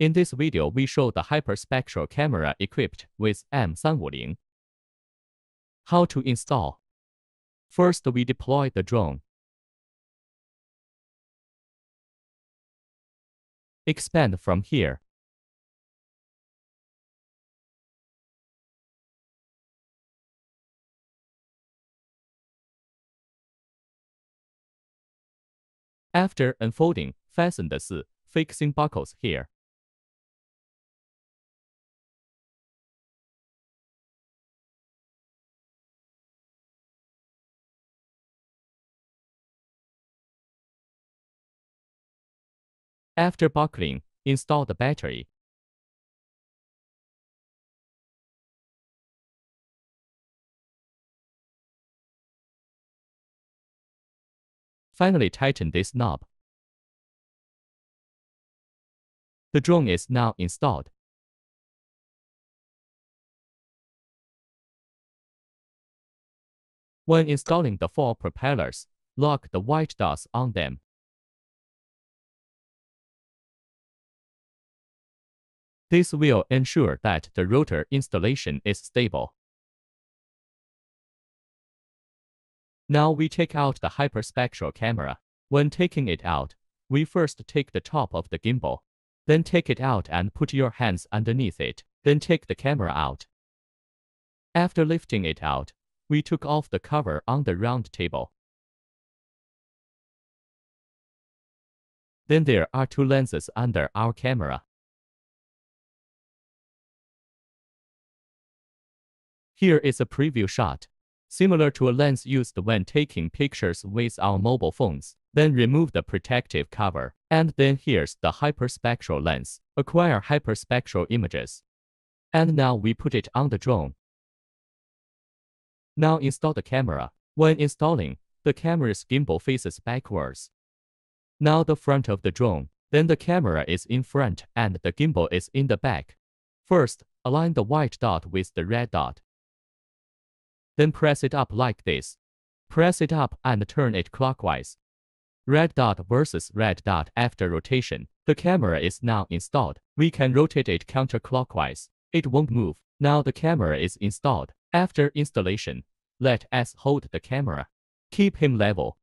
In this video, we show the hyperspectral camera equipped with M350. How to install? First, we deploy the drone. Expand from here. After unfolding, fasten the fixing buckles here. After buckling, install the battery. Finally tighten this knob. The drone is now installed. When installing the four propellers, lock the white dots on them. This will ensure that the rotor installation is stable. Now we take out the hyperspectral camera. When taking it out, we first take the top of the gimbal. Then take it out and put your hands underneath it. Then take the camera out. After lifting it out, we took off the cover on the round table. Then there are two lenses under our camera. Here is a preview shot, similar to a lens used when taking pictures with our mobile phones. Then remove the protective cover. And then here's the hyperspectral lens. Acquire hyperspectral images. And now we put it on the drone. Now install the camera. When installing, the camera's gimbal faces backwards. Now the front of the drone. Then the camera is in front and the gimbal is in the back. First, align the white dot with the red dot. Then press it up like this. Press it up and turn it clockwise. Red dot versus red dot after rotation. The camera is now installed. We can rotate it counterclockwise. It won't move. Now the camera is installed. After installation, let S hold the camera. Keep him level.